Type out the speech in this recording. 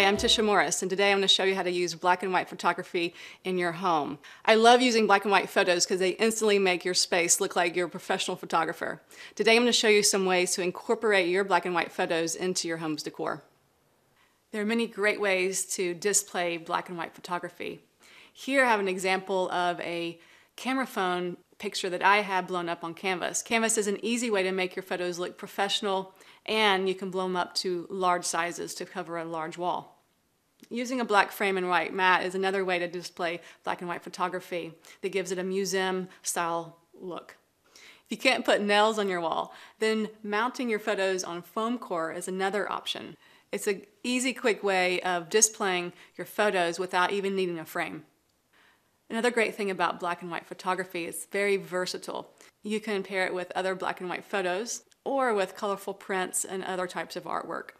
Tisha Morris, and today I'm going to show you how to use black and white photography in your home. I love using black and white photos because they instantly make your space look like you're a professional photographer. Today I'm going to show you some ways to incorporate your black and white photos into your home's decor. There are many great ways to display black and white photography. Here I have an example of a camera phone picture that I have blown up on canvas. Canvas is an easy way to make your photos look professional and you can blow them up to large sizes to cover a large wall. Using a black frame and white mat is another way to display black and white photography that gives it a museum style look. If you can't put nails on your wall, then mounting your photos on foam core is another option. It's an easy, quick way of displaying your photos without even needing a frame. Another great thing about black and white photography is very versatile. You can pair it with other black and white photos or with colorful prints and other types of artwork.